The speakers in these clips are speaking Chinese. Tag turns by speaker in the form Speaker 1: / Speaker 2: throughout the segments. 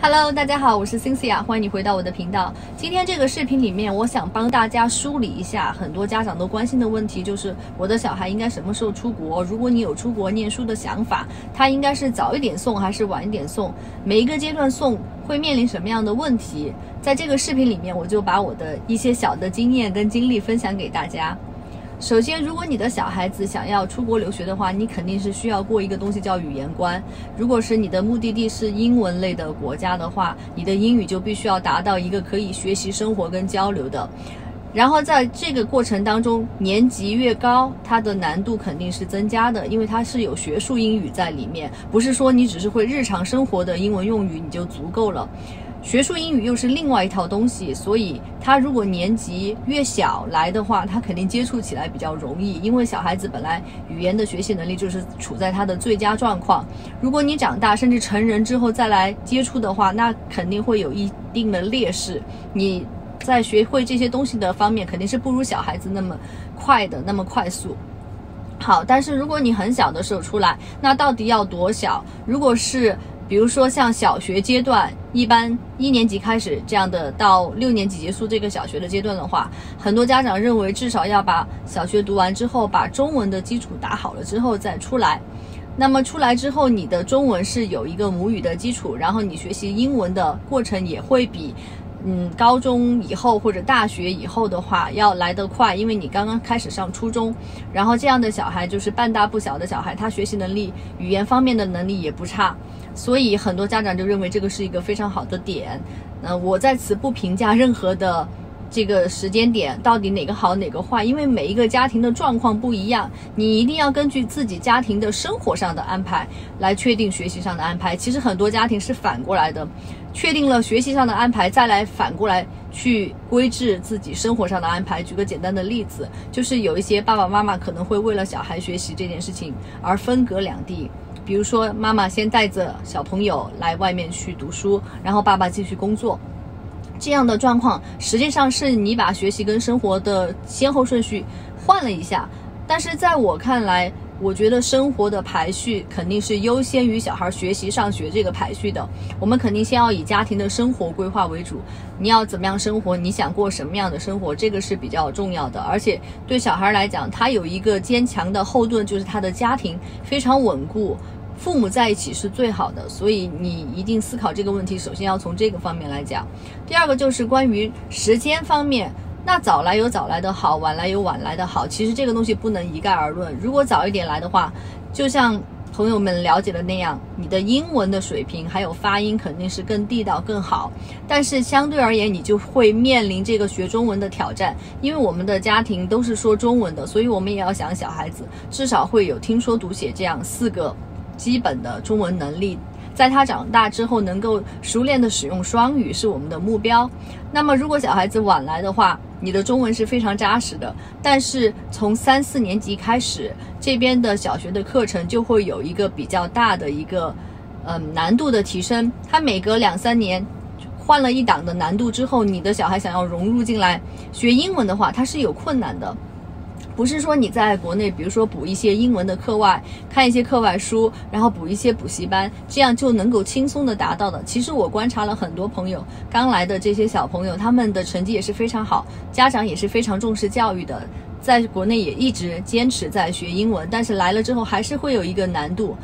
Speaker 1: Hello，大家好，我是 Cynthia，欢迎你回到我的频道。今天这个视频里面，我想帮大家梳理一下很多家长都关心的问题，就是我的小孩应该什么时候出国？如果你有出国念书的想法，他应该是早一点送还是晚一点送？每一个阶段送会面临什么样的问题？在这个视频里面，我就把我的一些小的经验跟经历分享给大家。首先，如果你的小孩子想要出国留学的话，你肯定是需要过一个东西叫语言关。如果是你的目的地是英文类的国家的话，你的英语就必须要达到一个可以学习、生活跟交流的。然后在这个过程当中，年级越高，它的难度肯定是增加的，因为它是有学术英语在里面，不是说你只是会日常生活的英文用语你就足够了。学术英语又是另外一套东西，所以他如果年级越小来的话，他肯定接触起来比较容易，因为小孩子本来语言的学习能力就是处在他的最佳状况。如果你长大甚至成人之后再来接触的话，那肯定会有一定的劣势。你在学会这些东西的方面，肯定是不如小孩子那么快的，那么快速。好，但是如果你很小的时候出来，那到底要多小？如果是比如说像小学阶段，一般一年级开始这样的，到六年级结束这个小学的阶段的话，很多家长认为至少要把小学读完之后，把中文的基础打好了之后再出来。那么出来之后，你的中文是有一个母语的基础，然后你学习英文的过程也会比。嗯，高中以后或者大学以后的话，要来得快，因为你刚刚开始上初中，然后这样的小孩就是半大不小的小孩，他学习能力、语言方面的能力也不差，所以很多家长就认为这个是一个非常好的点。那，我在此不评价任何的。这个时间点到底哪个好哪个坏？因为每一个家庭的状况不一样，你一定要根据自己家庭的生活上的安排来确定学习上的安排。其实很多家庭是反过来的，确定了学习上的安排，再来反过来去规制自己生活上的安排。举个简单的例子，就是有一些爸爸妈妈可能会为了小孩学习这件事情而分隔两地，比如说妈妈先带着小朋友来外面去读书，然后爸爸继续工作。这样的状况实际上是你把学习跟生活的先后顺序换了一下，但是在我看来，我觉得生活的排序肯定是优先于小孩学习上学这个排序的。我们肯定先要以家庭的生活规划为主，你要怎么样生活，你想过什么样的生活，这个是比较重要的。而且对小孩来讲，他有一个坚强的后盾，就是他的家庭非常稳固。父母在一起是最好的，所以你一定思考这个问题。首先要从这个方面来讲。第二个就是关于时间方面，那早来有早来的好，晚来有晚来的好。其实这个东西不能一概而论。如果早一点来的话，就像朋友们了解的那样，你的英文的水平还有发音肯定是更地道更好。但是相对而言，你就会面临这个学中文的挑战，因为我们的家庭都是说中文的，所以我们也要想小孩子至少会有听说读写这样四个。基本的中文能力，在他长大之后能够熟练的使用双语是我们的目标。那么，如果小孩子晚来的话，你的中文是非常扎实的。但是从三四年级开始，这边的小学的课程就会有一个比较大的一个，嗯，难度的提升。他每隔两三年换了一档的难度之后，你的小孩想要融入进来学英文的话，他是有困难的。不是说你在国内，比如说补一些英文的课外，看一些课外书，然后补一些补习班，这样就能够轻松的达到的。其实我观察了很多朋友刚来的这些小朋友，他们的成绩也是非常好，家长也是非常重视教育的，在国内也一直坚持在学英文，但是来了之后还是会有一个难度。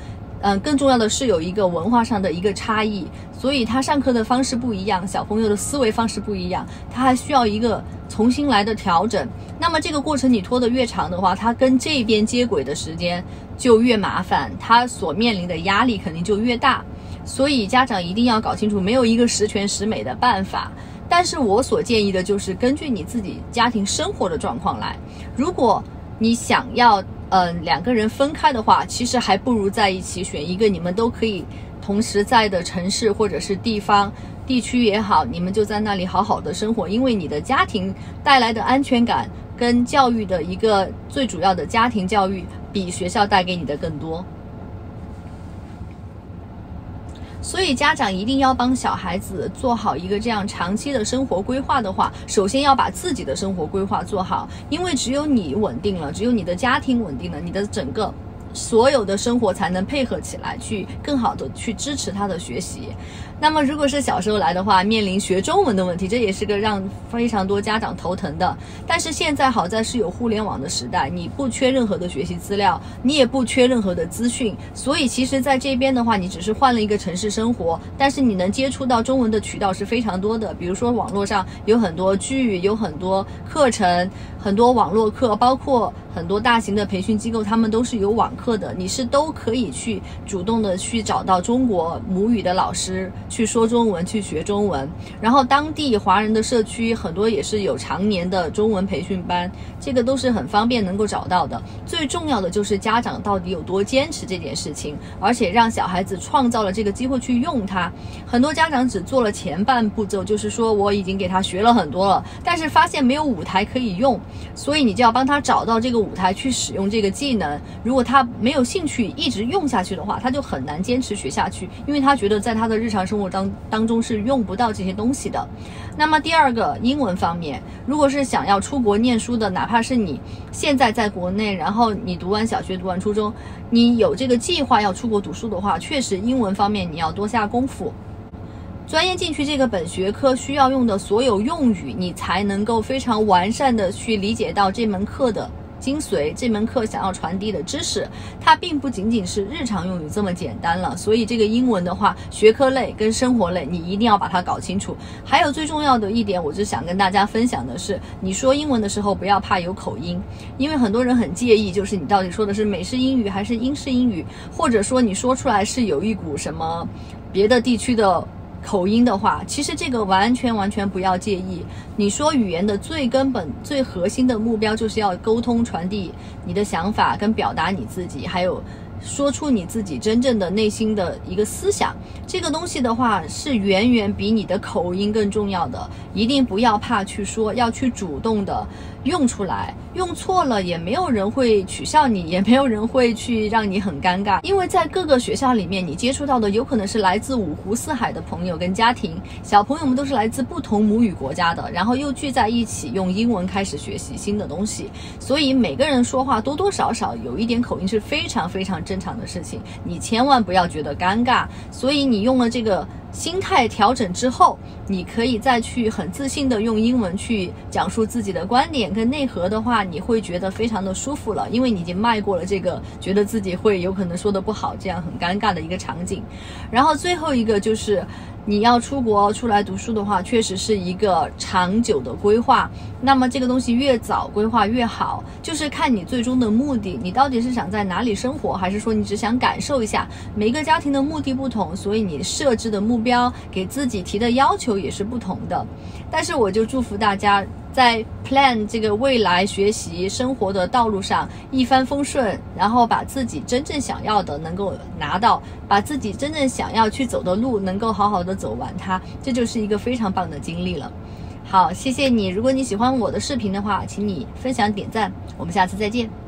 Speaker 1: 嗯，更重要的是有一个文化上的一个差异，所以他上课的方式不一样，小朋友的思维方式不一样，他还需要一个重新来的调整。那么这个过程你拖得越长的话，他跟这边接轨的时间就越麻烦，他所面临的压力肯定就越大。所以家长一定要搞清楚，没有一个十全十美的办法。但是我所建议的就是根据你自己家庭生活的状况来，如果你想要。嗯，两个人分开的话，其实还不如在一起，选一个你们都可以同时在的城市或者是地方、地区也好，你们就在那里好好的生活，因为你的家庭带来的安全感跟教育的一个最主要的家庭教育，比学校带给你的更多。所以家长一定要帮小孩子做好一个这样长期的生活规划的话，首先要把自己的生活规划做好，因为只有你稳定了，只有你的家庭稳定了，你的整个所有的生活才能配合起来，去更好的去支持他的学习。那么，如果是小时候来的话，面临学中文的问题，这也是个让非常多家长头疼的。但是现在好在是有互联网的时代，你不缺任何的学习资料，你也不缺任何的资讯，所以其实在这边的话，你只是换了一个城市生活，但是你能接触到中文的渠道是非常多的。比如说网络上有很多剧，有很多课程，很多网络课，包括。很多大型的培训机构，他们都是有网课课的，你是都可以去主动的去找到中国母语的老师去说中文，去学中文。然后当地华人的社区很多也是有常年的中文培训班，这个都是很方便能够找到的。最重要的就是家长到底有多坚持这件事情，而且让小孩子创造了这个机会去用它。很多家长只做了前半步骤，就是说我已经给他学了很多了，但是发现没有舞台可以用，所以你就要帮他找到这个。舞台去使用这个技能，如果他没有兴趣一直用下去的话，他就很难坚持学下去，因为他觉得在他的日常生活当当中是用不到这些东西的。那么第二个英文方面，如果是想要出国念书的，哪怕是你现在在国内，然后你读完小学、读完初中，你有这个计划要出国读书的话，确实英文方面你要多下功夫。专业进去这个本学科需要用的所有用语，你才能够非常完善的去理解到这门课的。精髓这门课想要传递的知识，它并不仅仅是日常用语这么简单了。所以这个英文的话，学科类跟生活类，你一定要把它搞清楚。还有最重要的一点，我就想跟大家分享的是，你说英文的时候不要怕有口音，因为很多人很介意，就是你到底说的是美式英语还是英式英语，或者说你说出来是有一股什么别的地区的。口音的话，其实这个完全完全不要介意。你说语言的最根本、最核心的目标，就是要沟通、传递你的想法，跟表达你自己，还有说出你自己真正的内心的一个思想。这个东西的话，是远远比你的口音更重要的。一定不要怕去说，要去主动的。用出来，用错了也没有人会取笑你，也没有人会去让你很尴尬，因为在各个学校里面，你接触到的有可能是来自五湖四海的朋友跟家庭，小朋友们都是来自不同母语国家的，然后又聚在一起用英文开始学习新的东西，所以每个人说话多多少少有一点口音是非常非常正常的事情，你千万不要觉得尴尬，所以你用了这个。心态调整之后，你可以再去很自信的用英文去讲述自己的观点跟内核的话，你会觉得非常的舒服了，因为你已经迈过了这个觉得自己会有可能说的不好这样很尴尬的一个场景。然后最后一个就是。你要出国出来读书的话，确实是一个长久的规划。那么这个东西越早规划越好，就是看你最终的目的，你到底是想在哪里生活，还是说你只想感受一下？每个家庭的目的不同，所以你设置的目标，给自己提的要求也是不同的。但是我就祝福大家。在 plan 这个未来学习生活的道路上一帆风顺，然后把自己真正想要的能够拿到，把自己真正想要去走的路能够好好的走完它，这就是一个非常棒的经历了。好，谢谢你。如果你喜欢我的视频的话，请你分享点赞。我们下次再见。